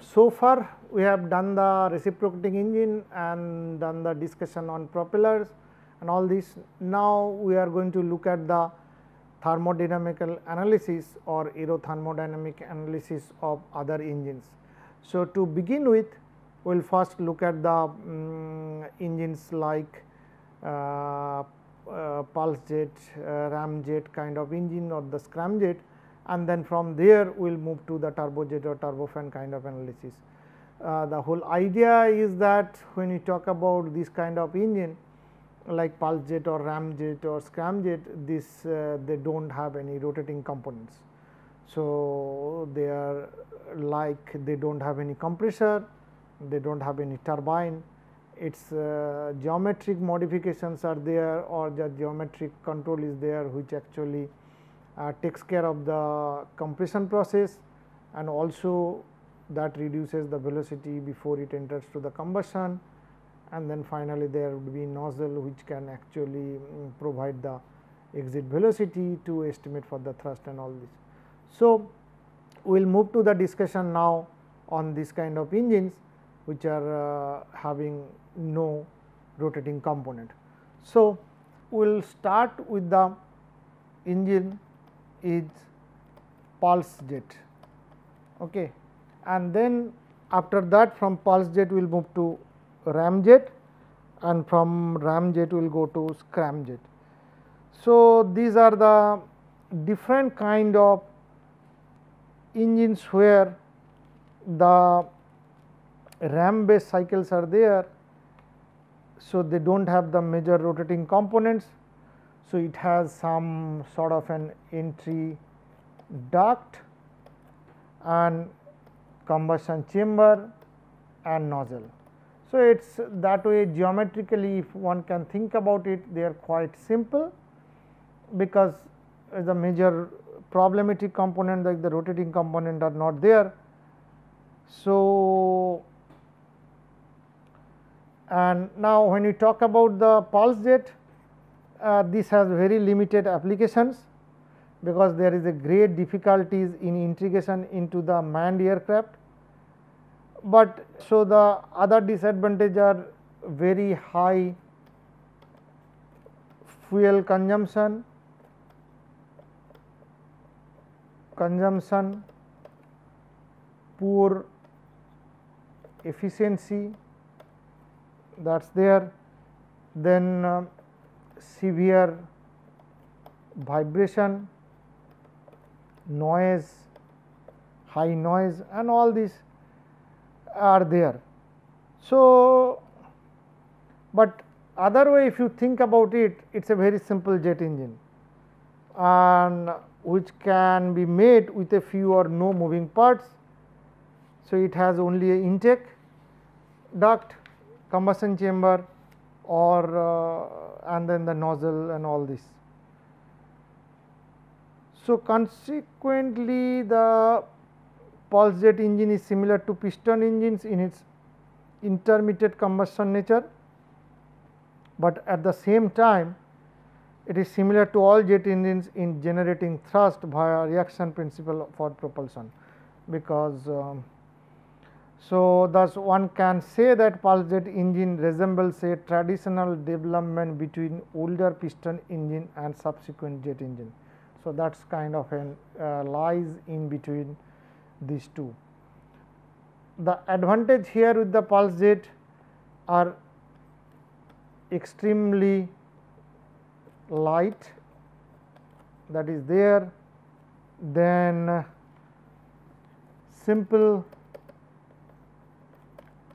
So, far we have done the reciprocating engine and done the discussion on propellers and all this. Now, we are going to look at the thermodynamical analysis or aerothermodynamic analysis of other engines. So, to begin with we will first look at the um, engines like uh, uh, pulse jet, uh, ramjet kind of engine or the scramjet and then from there we will move to the turbojet or turbofan kind of analysis. Uh, the whole idea is that when you talk about this kind of engine like pulse jet or ramjet or scramjet this uh, they do not have any rotating components. So, they are like they do not have any compressor, they do not have any turbine, its uh, geometric modifications are there or the geometric control is there which actually uh, takes care of the compression process and also that reduces the velocity before it enters to the combustion and then finally there would be nozzle which can actually um, provide the exit velocity to estimate for the thrust and all this. So, we will move to the discussion now on this kind of engines which are uh, having no rotating component. So, we will start with the engine is pulse jet okay. and then after that from pulse jet we will move to ramjet and from ramjet we will go to scramjet. So, these are the different kind of engines where the ram based cycles are there. So, they do not have the major rotating components. So, it has some sort of an entry duct and combustion chamber and nozzle. So, it is that way geometrically if one can think about it they are quite simple because the major problematic component like the rotating component are not there. So, and now when we talk about the pulse jet uh, this has very limited applications because there is a great difficulties in integration into the manned aircraft. But so the other disadvantage are very high fuel consumption, consumption, poor efficiency that is there, then uh, severe vibration, noise, high noise and all these are there. So, but other way if you think about it, it is a very simple jet engine and which can be made with a few or no moving parts. So, it has only a intake duct, combustion chamber or uh, and then the nozzle and all this. So, consequently the pulse jet engine is similar to piston engines in its intermediate combustion nature, but at the same time it is similar to all jet engines in generating thrust via reaction principle for propulsion because um, so, thus one can say that pulse jet engine resembles a traditional development between older piston engine and subsequent jet engine. So, that is kind of an uh, lies in between these two. The advantage here with the pulse jet are extremely light that is there, then uh, simple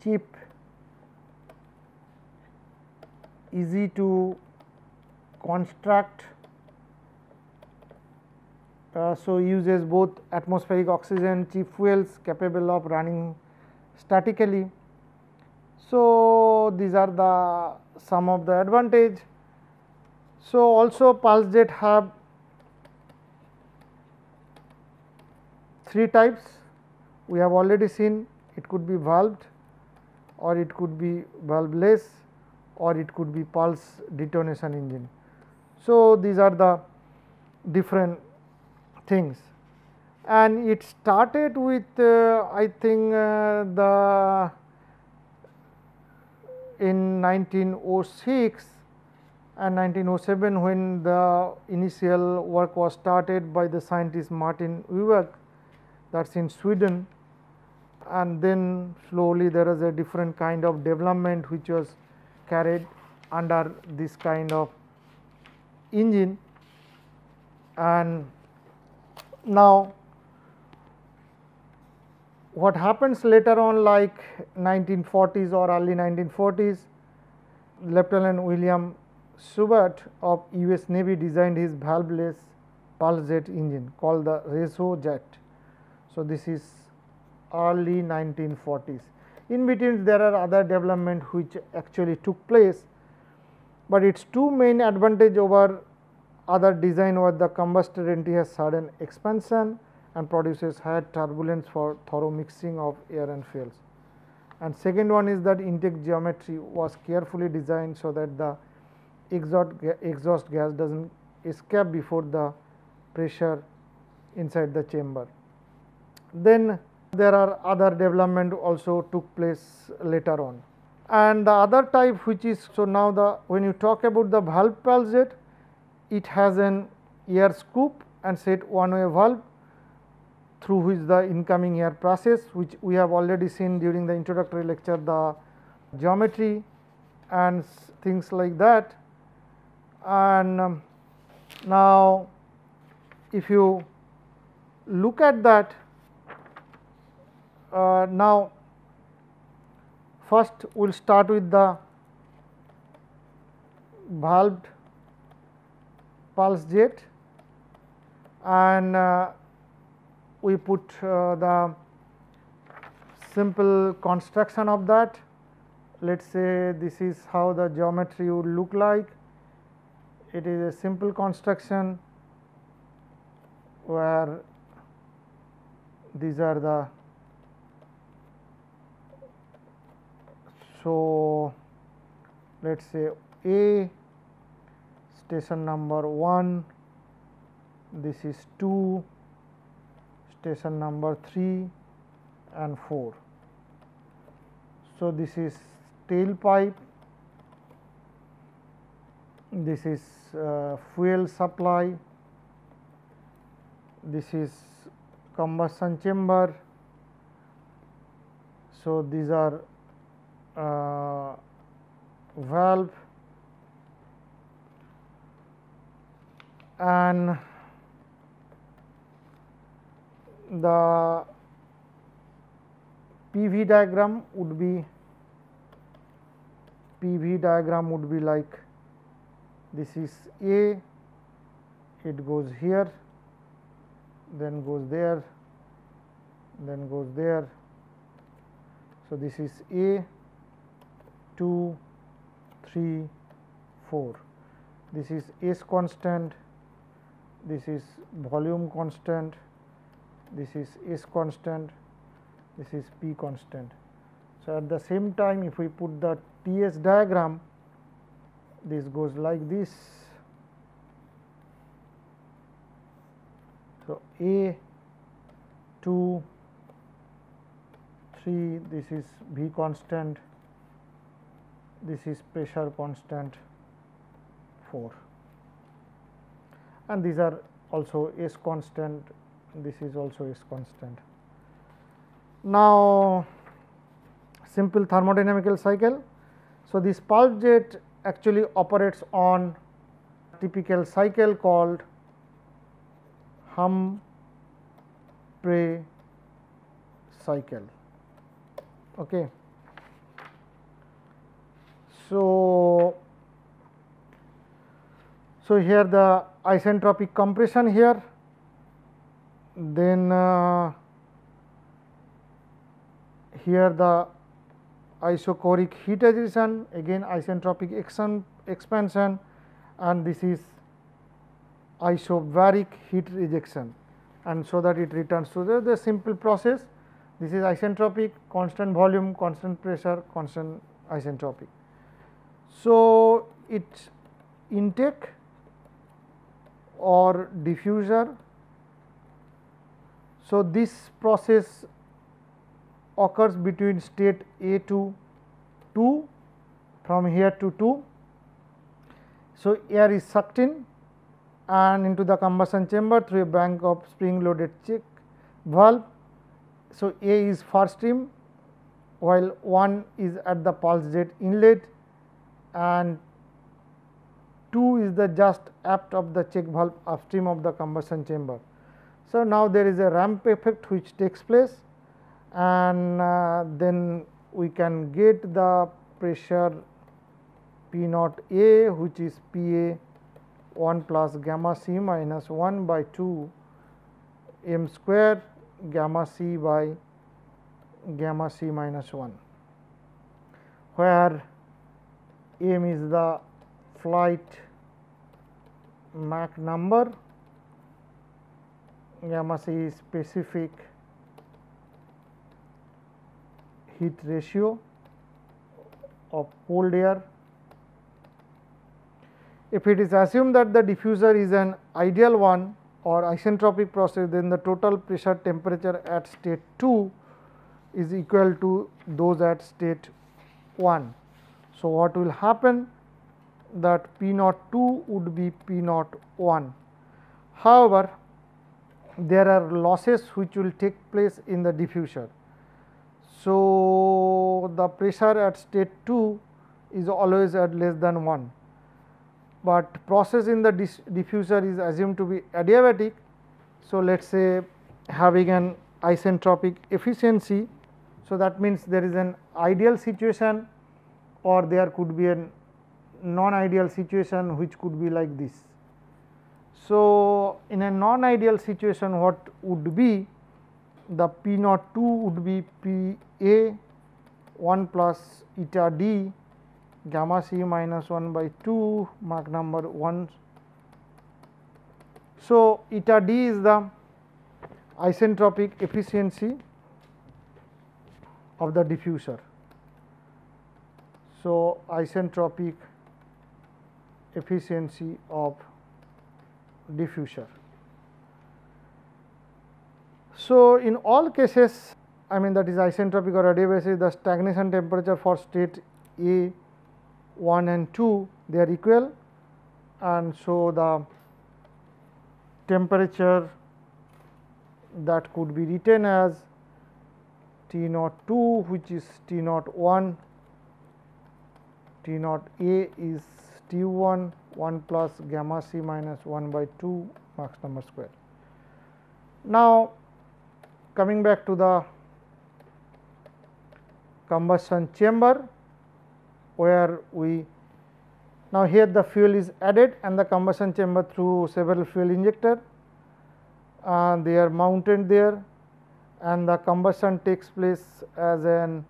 cheap, easy to construct uh, so uses both atmospheric oxygen cheap fuels capable of running statically. So, these are the some of the advantage. So, also pulse jet have three types we have already seen it could be valved or it could be valveless or it could be pulse detonation engine. So, these are the different things and it started with uh, I think uh, the in 1906 and 1907 when the initial work was started by the scientist Martin Wiberg that is in Sweden and then slowly there is a different kind of development which was carried under this kind of engine and now what happens later on like 1940s or early 1940s Lieutenant William Schubert of US Navy designed his valveless pulse jet engine called the Resojet. So, this is early 1940s. In between there are other development which actually took place, but its two main advantage over other design was the combustor engine has sudden expansion and produces higher turbulence for thorough mixing of air and fuels. And second one is that intake geometry was carefully designed so that the exhaust, exhaust gas does not escape before the pressure inside the chamber. Then there are other development also took place later on. And the other type which is so now the when you talk about the valve pulse jet it has an air scoop and set one way valve through which the incoming air passes which we have already seen during the introductory lecture the geometry and things like that. And um, now, if you look at that uh, now first we will start with the valved pulse jet and uh, we put uh, the simple construction of that. Let us say this is how the geometry would look like. It is a simple construction where these are the so let us say A station number 1 this is 2 station number 3 and 4. So, this is tailpipe, this is uh, fuel supply, this is combustion chamber. So, these are uh, valve and the PV diagram would be PV diagram would be like this is A, it goes here, then goes there, then goes there. So, this is A, 2, 3, 4. This is S constant, this is volume constant, this is S constant, this is P constant. So, at the same time if we put the T S diagram, this goes like this. So, A 2 3 this is V constant, this is pressure constant 4 and these are also S constant this is also S constant. Now, simple thermodynamical cycle. So, this pulse jet actually operates on typical cycle called Humphrey cycle. Okay. So, so here the isentropic compression here then uh, here the isochoric heat addition again isentropic expansion and this is isobaric heat rejection and so that it returns to the, the simple process this is isentropic constant volume constant pressure constant isentropic. So, its intake or diffuser. So, this process occurs between state A to 2 from here to 2. So, air is sucked in and into the combustion chamber through a bank of spring loaded check valve. So, A is first stream while 1 is at the pulse jet inlet and 2 is the just aft of the check valve upstream of the combustion chamber. So, now there is a ramp effect which takes place and uh, then we can get the pressure P naught A which is P A 1 plus gamma c minus 1 by 2 m square gamma c by gamma c minus 1, where m is the flight Mach number, gamma c is specific heat ratio of cold air. If it is assumed that the diffuser is an ideal one or isentropic process, then the total pressure temperature at state 2 is equal to those at state 1. So, what will happen that P naught 2 would be P naught 1. However, there are losses which will take place in the diffuser. So, the pressure at state 2 is always at less than 1, but process in the diffuser is assumed to be adiabatic. So, let us say having an isentropic efficiency so, that means there is an ideal situation or there could be a non ideal situation which could be like this. So, in a non ideal situation what would be the P naught 2 would be P A 1 plus eta d gamma c minus 1 by 2 Mach number 1. So, eta d is the isentropic efficiency of the diffuser. So, isentropic efficiency of diffuser. So, in all cases I mean that is isentropic or adiabatic the stagnation temperature for state A 1 and 2 they are equal and so the temperature that could be written as T naught 2 which is T naught 1, T naught A is T 1 1 plus gamma c minus 1 by 2 Mach number square. Now, coming back to the combustion chamber where we now here the fuel is added and the combustion chamber through several fuel injector uh, they are mounted there and the combustion takes place as an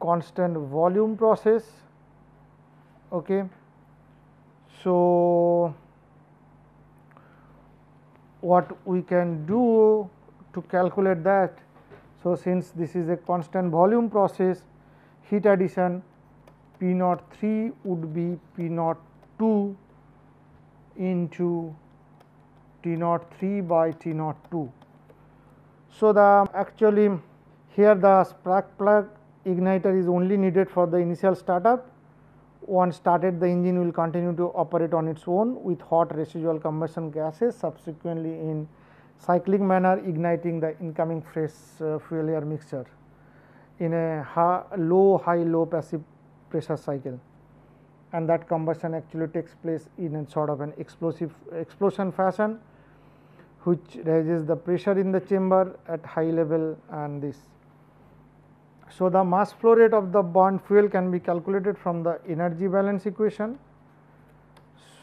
constant volume process. Okay. So, what we can do to calculate that. So, since this is a constant volume process heat addition P naught 3 would be P naught 2 into T naught 3 by T naught 2. So, the actually here the spark plug igniter is only needed for the initial startup. Once started the engine will continue to operate on its own with hot residual combustion gases subsequently in cyclic manner igniting the incoming fresh uh, fuel air mixture in a low high low passive pressure cycle and that combustion actually takes place in a sort of an explosive explosion fashion which raises the pressure in the chamber at high level and this. So, the mass flow rate of the burned fuel can be calculated from the energy balance equation.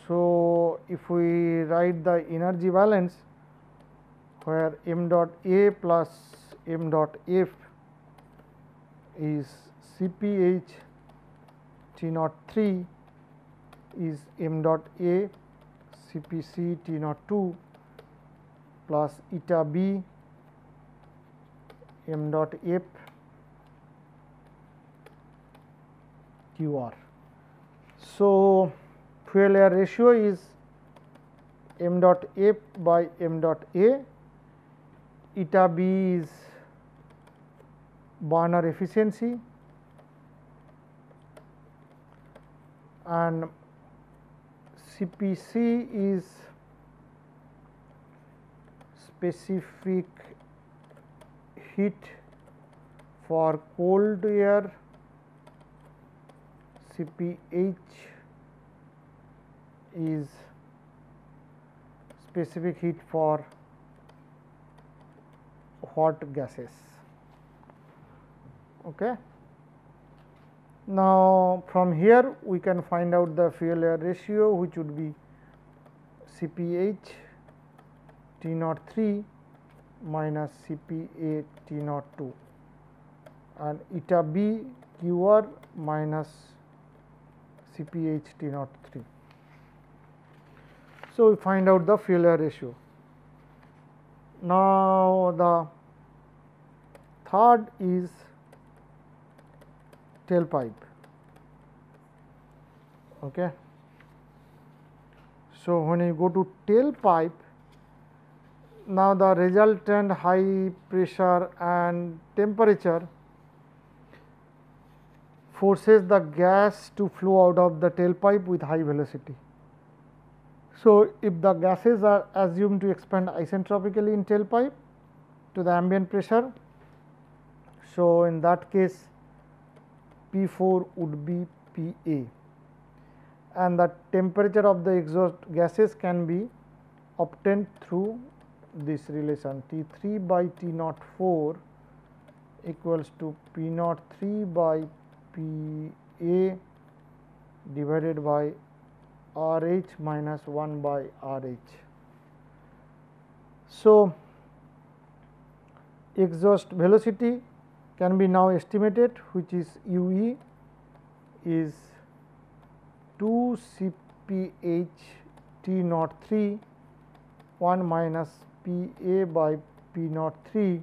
So, if we write the energy balance where m dot A plus m dot F is Cph T naught 3 is m dot A Cpc T naught 2 plus eta b m dot F QR. So, fuel air ratio is m dot F by m dot A, eta b is burner efficiency. And CPC is specific heat for cold air CPH is specific heat for hot gases. Okay. Now, from here we can find out the fuel air ratio which would be Cph T naught 3 minus Cpa T naught 2 and eta b Qr minus Cph T naught 3. So, we find out the air ratio. Now, the third is tailpipe. Okay. So, when you go to tailpipe, now the resultant high pressure and temperature forces the gas to flow out of the tailpipe with high velocity. So, if the gases are assumed to expand isentropically in tailpipe to the ambient pressure, so in that case P 4 would be P A and the temperature of the exhaust gases can be obtained through this relation T 3 by T naught 4 equals to P naught 3 by P A divided by R h minus 1 by R h. So, exhaust velocity can be now estimated which is u e is 2 C P h T naught 3 1 minus P A by P naught 3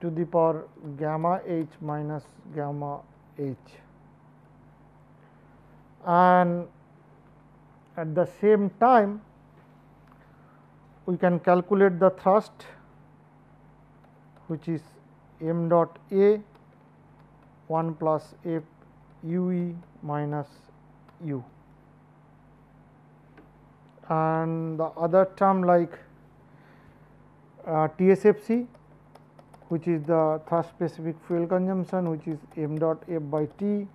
to the power gamma h minus gamma h. And at the same time, we can calculate the thrust which is m dot A 1 plus F u e minus u and the other term like uh, TSFC which is the thrust specific fuel consumption which is m dot F by T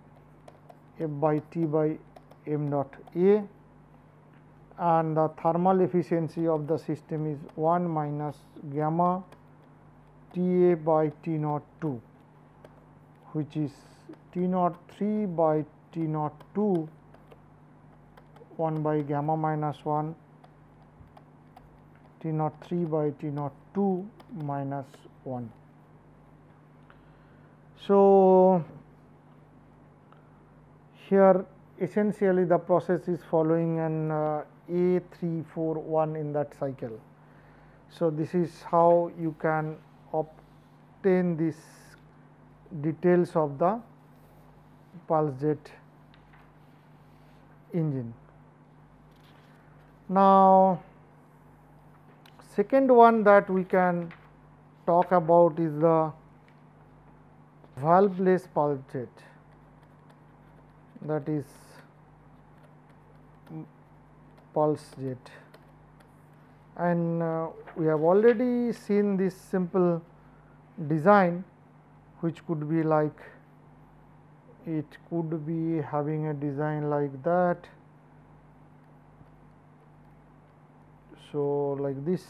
F by T by m dot A and the thermal efficiency of the system is 1 minus gamma T A by T naught 2 which is T naught 3 by T naught 2 1 by gamma minus 1 T naught 3 by T naught 2 minus 1. So, here essentially the process is following an uh, A 3 4 1 in that cycle. So, this is how you can obtain these details of the pulse jet engine. Now, second one that we can talk about is the valveless pulse jet that is pulse jet. And uh, we have already seen this simple design which could be like it could be having a design like that. So like this.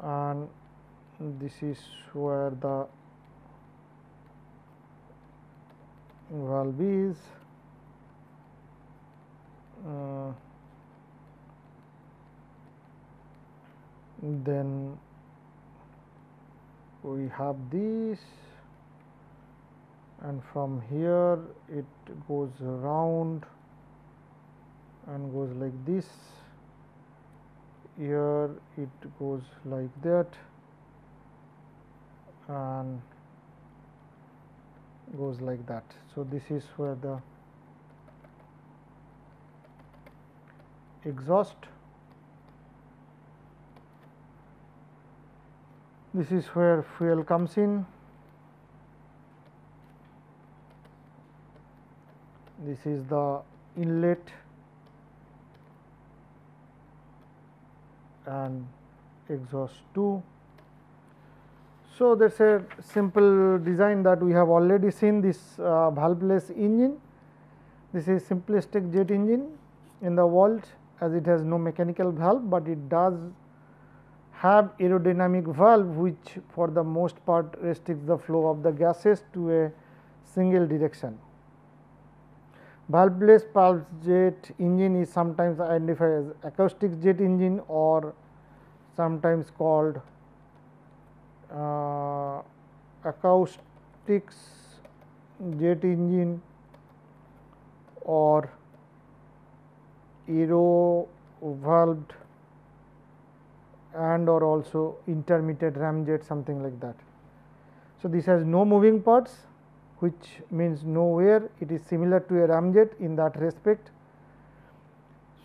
And this is where the valve is. Uh, then we have this and from here it goes round and goes like this. Here it goes like that and goes like that. So, this is where the exhaust this is where fuel comes in this is the inlet and exhaust 2 so, that is a simple design that we have already seen this uh, valveless engine. This is simplistic jet engine in the world as it has no mechanical valve, but it does have aerodynamic valve which for the most part restricts the flow of the gases to a single direction. Valveless pulse jet engine is sometimes identified as acoustic jet engine or sometimes called Uh, acoustics jet engine or aero valved and or also intermittent ramjet something like that. So, this has no moving parts which means no wear it is similar to a ramjet in that respect.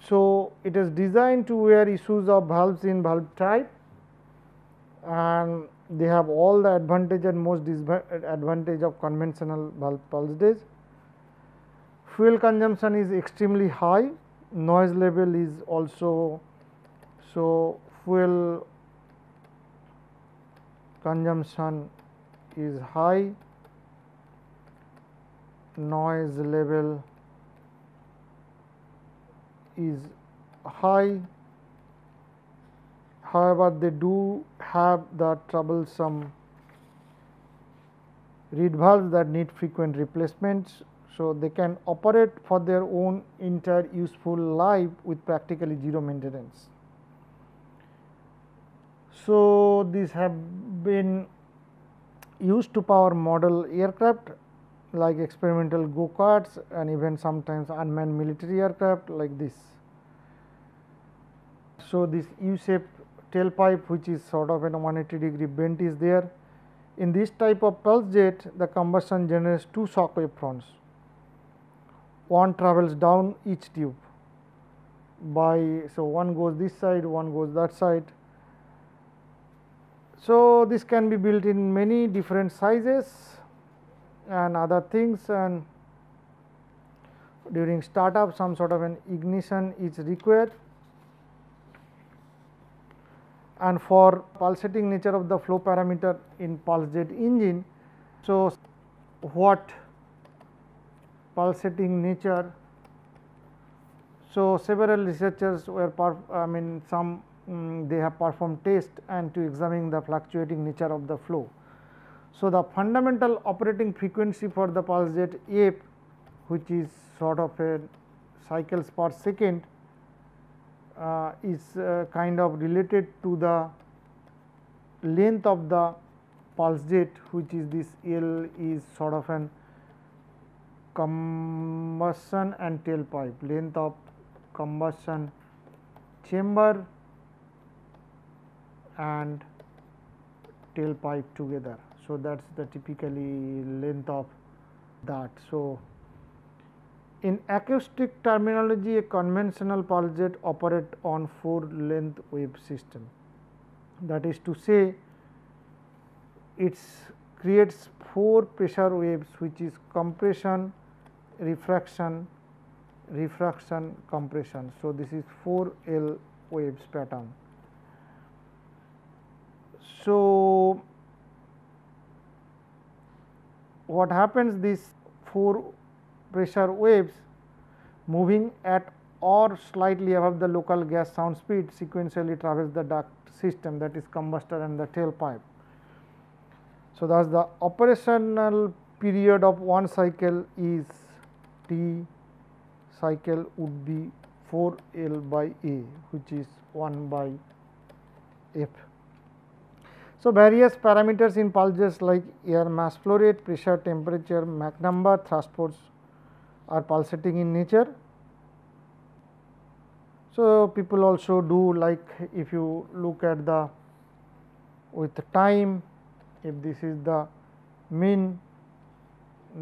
So, it is designed to wear issues of valves in valve type and they have all the advantage and most disadvantage of conventional bulb pulse jets. Fuel consumption is extremely high, noise level is also so fuel consumption is high, noise level is high however, they do have the troublesome reed valves that need frequent replacements. So, they can operate for their own entire useful life with practically zero maintenance. So, these have been used to power model aircraft like experimental go karts and even sometimes unmanned military aircraft like this. So, this U shaped tailpipe which is sort of a 180 degree bent is there. In this type of pulse jet the combustion generates two shock wave fronts. One travels down each tube by so one goes this side one goes that side. So, this can be built in many different sizes and other things and during startup some sort of an ignition is required and for pulsating nature of the flow parameter in pulse jet engine. So, what pulsating nature. So, several researchers were I mean some um, they have performed test and to examine the fluctuating nature of the flow. So, the fundamental operating frequency for the pulse jet F which is sort of a cycles per second uh, is uh, kind of related to the length of the pulse jet which is this L is sort of an combustion and tailpipe length of combustion chamber and tailpipe together. So, that is the typically length of that. So, in acoustic terminology, a conventional pulse jet operate on four length wave system. That is to say, it creates four pressure waves which is compression, rarefaction, rarefaction, compression. So, this is 4 L waves pattern. So, what happens this 4 pressure waves moving at or slightly above the local gas sound speed sequentially traverse the duct system that is combustor and the tailpipe. So, thus the operational period of one cycle is T cycle would be 4 L by A which is 1 by F. So, various parameters in pulses like air mass flow rate, pressure, temperature, Mach number, thrust force are pulsating in nature. So, people also do like if you look at the with time, if this is the mean,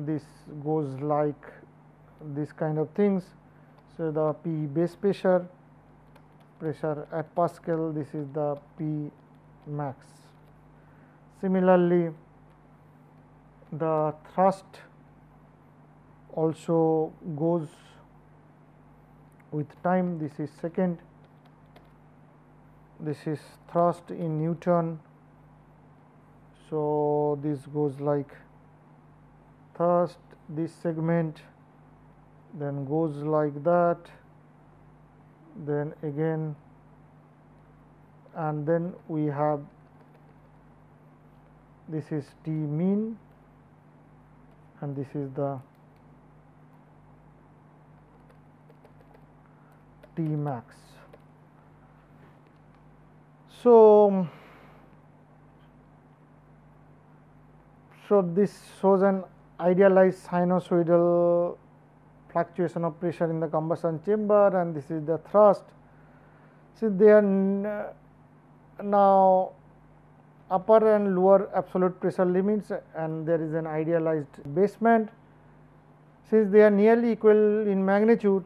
this goes like this kind of things. So, the P base pressure, pressure at Pascal, this is the P max. Similarly, the thrust also goes with time, this is second, this is thrust in Newton. So, this goes like thrust this segment then goes like that then again and then we have this is T mean and this is the T max. So, so this shows an idealized sinusoidal fluctuation of pressure in the combustion chamber and this is the thrust. So, they are now upper and lower absolute pressure limits and there is an idealized basement. Since they are nearly equal in magnitude,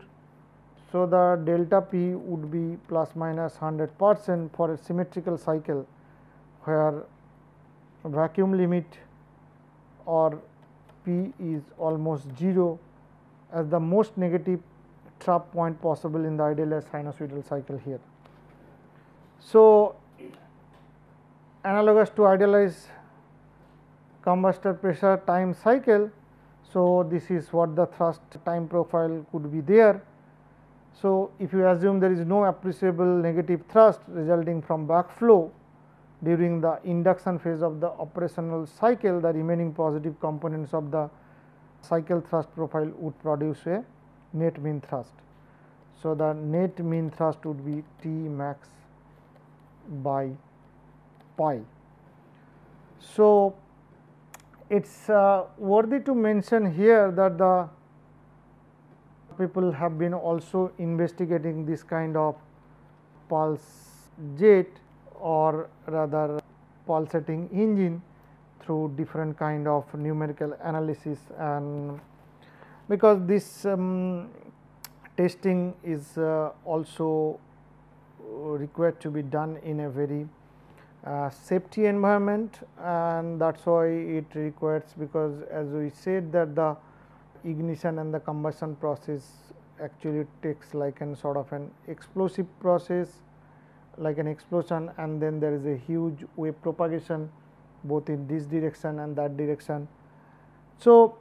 so the delta P would be plus minus 100 percent for a symmetrical cycle where vacuum limit or P is almost 0 as the most negative trough point possible in the idealized sinusoidal cycle here. So, analogous to idealized combustor pressure time cycle. So, this is what the thrust time profile could be there. So, if you assume there is no appreciable negative thrust resulting from backflow during the induction phase of the operational cycle, the remaining positive components of the cycle thrust profile would produce a net mean thrust. So, the net mean thrust would be T max by pi. So, it is uh, worthy to mention here that the people have been also investigating this kind of pulse jet or rather pulsating engine through different kind of numerical analysis and because this um, testing is uh, also required to be done in a very uh, safety environment and that is why it requires because as we said that the ignition and the combustion process actually takes like an sort of an explosive process like an explosion and then there is a huge wave propagation both in this direction and that direction. So,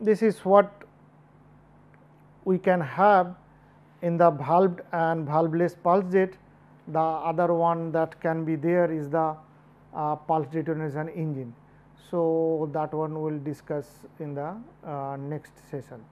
this is what we can have in the valved and valveless pulse jet. The other one that can be there is the uh, pulse detonation engine. So, that one we will discuss in the uh, next session.